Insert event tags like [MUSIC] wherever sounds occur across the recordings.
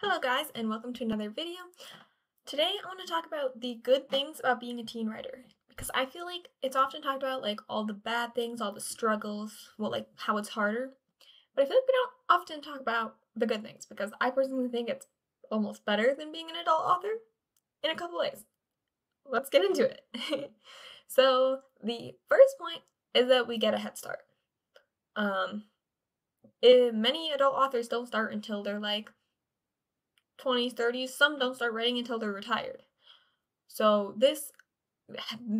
Hello guys and welcome to another video. Today I want to talk about the good things about being a teen writer because I feel like it's often talked about like all the bad things, all the struggles, well like how it's harder. But I feel like we don't often talk about the good things because I personally think it's almost better than being an adult author in a couple ways. Let's get into it. [LAUGHS] so the first point is that we get a head start. Um, it, many adult authors don't start until they're like 20s, 30s. Some don't start writing until they're retired. So this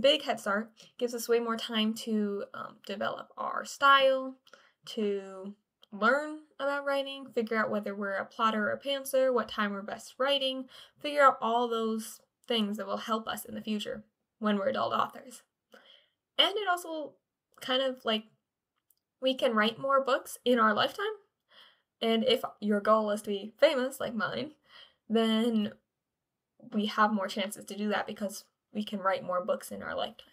big head start gives us way more time to um, develop our style, to learn about writing, figure out whether we're a plotter or a pantser, what time we're best writing, figure out all those things that will help us in the future when we're adult authors. And it also kind of like we can write more books in our lifetime. And if your goal is to be famous, like mine, then we have more chances to do that because we can write more books in our lifetime,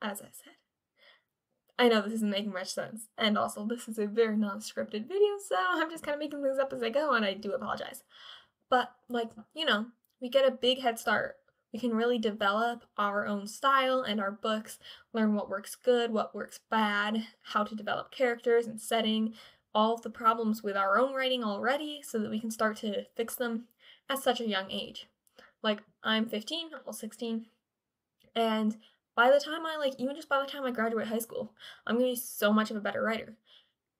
as I said. I know this isn't making much sense, and also this is a very non scripted video, so I'm just kind of making things up as I go, and I do apologize. But, like, you know, we get a big head start. We can really develop our own style and our books, learn what works good, what works bad, how to develop characters and setting, all of the problems with our own writing already so that we can start to fix them at such a young age. Like, I'm 15, almost 16, and by the time I, like, even just by the time I graduate high school, I'm gonna be so much of a better writer.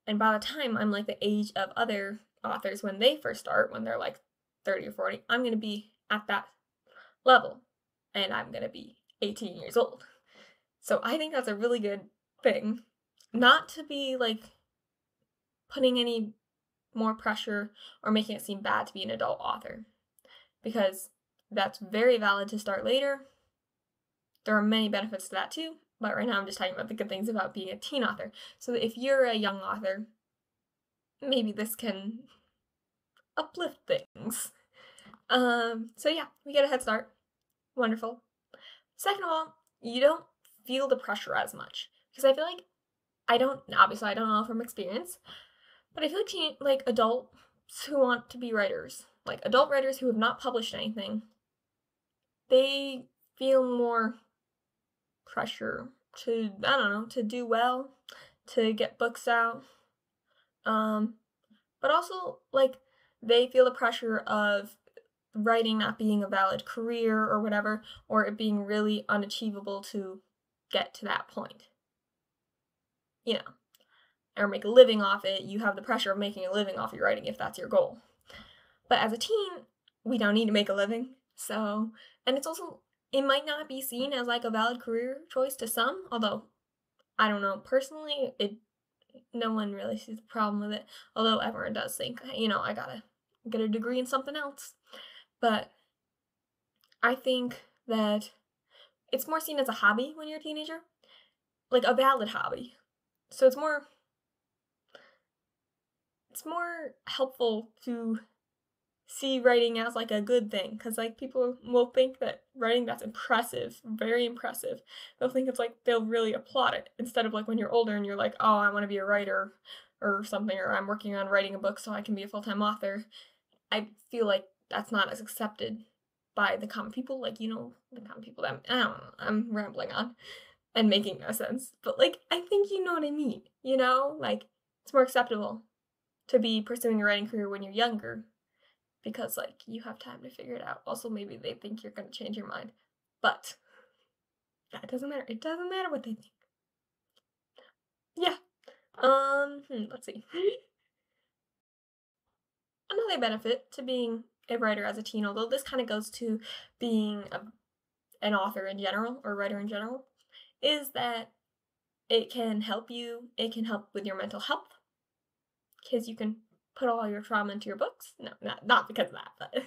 And by the time I'm like the age of other authors when they first start, when they're like 30 or 40, I'm gonna be at that level. And I'm gonna be 18 years old. So I think that's a really good thing. Not to be like putting any more pressure or making it seem bad to be an adult author because that's very valid to start later. There are many benefits to that too, but right now I'm just talking about the good things about being a teen author. So if you're a young author, maybe this can uplift things. Um, so yeah, we get a head start. Wonderful. Second of all, you don't feel the pressure as much because I feel like I don't obviously I don't know from experience, but I feel like teen, like adults who want to be writers like adult writers who have not published anything, they feel more pressure to I don't know to do well, to get books out, um, but also like they feel the pressure of writing not being a valid career or whatever, or it being really unachievable to get to that point. You know, or make a living off it. You have the pressure of making a living off your writing if that's your goal. But as a teen, we don't need to make a living. So, and it's also, it might not be seen as like a valid career choice to some, although I don't know, personally, it, no one really sees the problem with it. Although everyone does think, you know, I gotta get a degree in something else. But I think that it's more seen as a hobby when you're a teenager, like a valid hobby. So it's more it's more helpful to see writing as like a good thing because like people will think that writing that's impressive very impressive they'll think it's like they'll really applaud it instead of like when you're older and you're like oh i want to be a writer or something or i'm working on writing a book so i can be a full-time author. I feel like that's not as accepted by the common people like you know the common people that i don't know i'm rambling on and making no sense but like i think you know what i mean you know? Like it's more acceptable to be pursuing a writing career when you're younger because like you have time to figure it out. Also, maybe they think you're going to change your mind, but that doesn't matter. It doesn't matter what they think. Yeah. Um. Hmm, let's see. [LAUGHS] Another benefit to being a writer as a teen, although this kind of goes to being a, an author in general or writer in general, is that it can help you. It can help with your mental health because you can put all your trauma into your books. No, not not because of that, but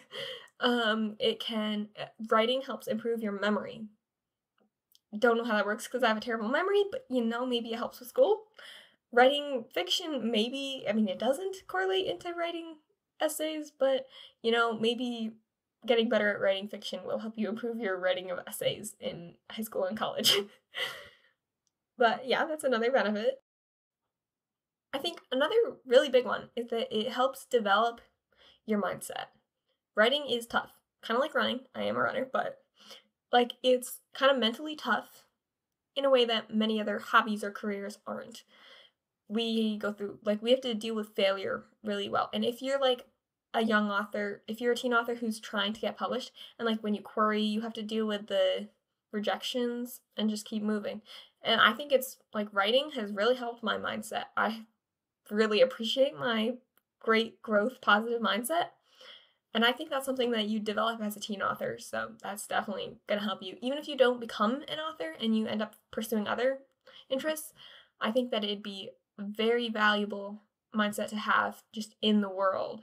[LAUGHS] um, it can uh, writing helps improve your memory. Don't know how that works because I have a terrible memory, but you know maybe it helps with school. Writing fiction, maybe I mean it doesn't correlate into writing essays, but you know maybe getting better at writing fiction will help you improve your writing of essays in high school and college. [LAUGHS] but yeah, that's another benefit. I think another really big one is that it helps develop your mindset. writing is tough. Kind of like running. I am a runner, but like it's kind of mentally tough in a way that many other hobbies or careers aren't. We go through like we have to deal with failure really well. And if you're like a young author, if you're a teen author who's trying to get published and like when you query, you have to deal with the rejections and just keep moving. And I think it's like writing has really helped my mindset. I really appreciate my great growth positive mindset. And I think that's something that you develop as a teen author. So that's definitely going to help you. Even if you don't become an author and you end up pursuing other interests, I think that it'd be a very valuable mindset to have just in the world.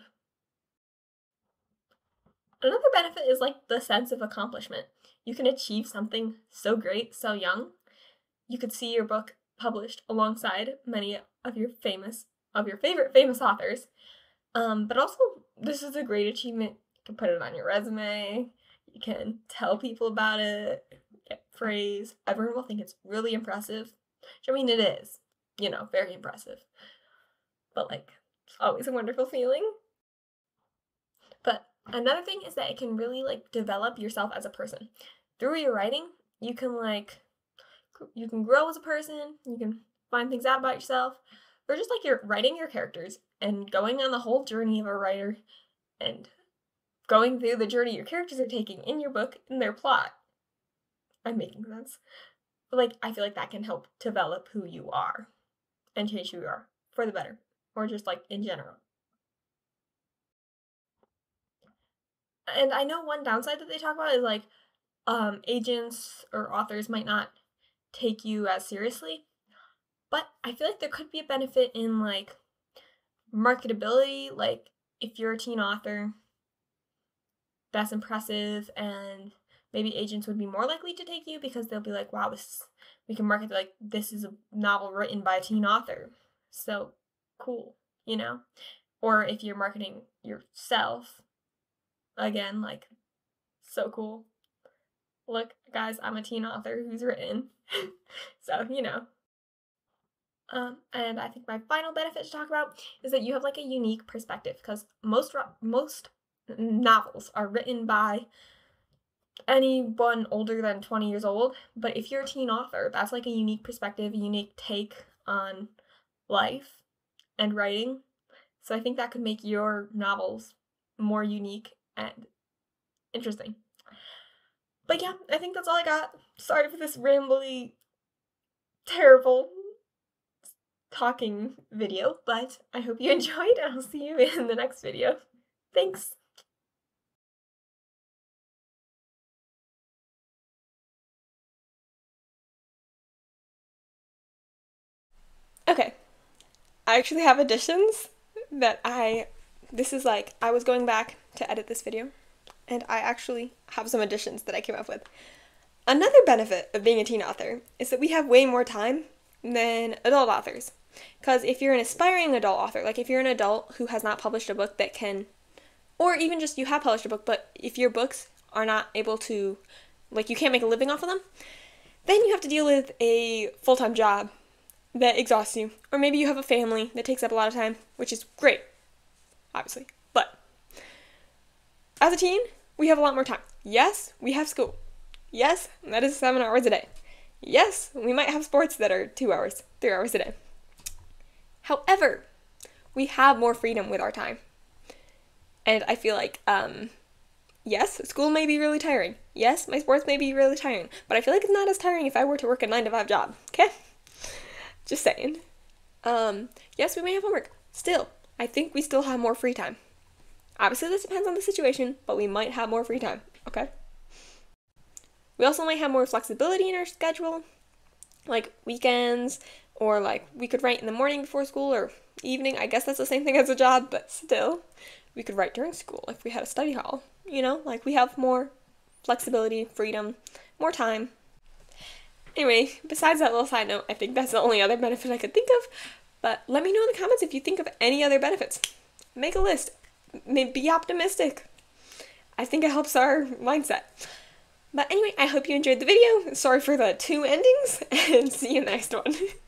Another benefit is like the sense of accomplishment. You can achieve something so great so young. You could see your book published alongside many of your famous of your favorite famous authors. Um, but also, this is a great achievement. You can put it on your resume. You can tell people about it. Get praise. Everyone will think it's really impressive. Which, I mean, it is. You know, very impressive. But like, it's always a wonderful feeling. But another thing is that it can really like develop yourself as a person. Through your writing, you can like you can grow as a person, you can find things out about yourself, or just like you're writing your characters and going on the whole journey of a writer and going through the journey your characters are taking in your book in their plot. I'm making sense. But like I feel like that can help develop who you are and change who you are for the better. Or just like in general. And I know one downside that they talk about is like um agents or authors might not take you as seriously. But I feel like there could be a benefit in like marketability, like if you're a teen author, that's impressive and maybe agents would be more likely to take you because they'll be like, wow, this we can market like this is a novel written by a teen author. So cool, you know? Or if you're marketing yourself, again, like so cool. Look, guys, I'm a teen author who's written. [LAUGHS] so, you know, um, and I think my final benefit to talk about is that you have like a unique perspective because most most novels are written by anyone older than 20 years old, but if you're a teen author, that's like a unique perspective, a unique take on life and writing. So I think that could make your novels more unique and interesting. But yeah, I think that's all I got. Sorry for this rambly, terrible talking video, but I hope you [LAUGHS] enjoyed and I'll see you in the next video. Thanks! Okay, I actually have additions that I, this is like, I was going back to edit this video and I actually have some additions that I came up with. Another benefit of being a teen author is that we have way more time than adult authors. Because if you're an aspiring adult author, like if you're an adult who has not published a book that can, or even just you have published a book, but if your books are not able to, like you can't make a living off of them, then you have to deal with a full time job that exhausts you. Or maybe you have a family that takes up a lot of time, which is great, obviously. But as a teen, we have a lot more time. Yes, we have school. Yes, that is seven hours a day. Yes, we might have sports that are two hours, three hours a day. However, we have more freedom with our time. And I feel like, um, yes, school may be really tiring. Yes, my sports may be really tiring. But I feel like it's not as tiring if I were to work a 9 to 5 job. Okay? Just saying. Um, yes, we may have homework. Still, I think we still have more free time. Obviously, this depends on the situation, but we might have more free time. Okay? We also might have more flexibility in our schedule, like weekends, or like we could write in the morning before school or evening. I guess that's the same thing as a job, but still, we could write during school if we had a study hall. You know, like we have more flexibility, freedom, more time. Anyway, besides that little side note, I think that's the only other benefit I could think of. But let me know in the comments if you think of any other benefits. Make a list. Be optimistic. I think it helps our mindset. But anyway, I hope you enjoyed the video. Sorry for the two endings, [LAUGHS] and see you next one. [LAUGHS]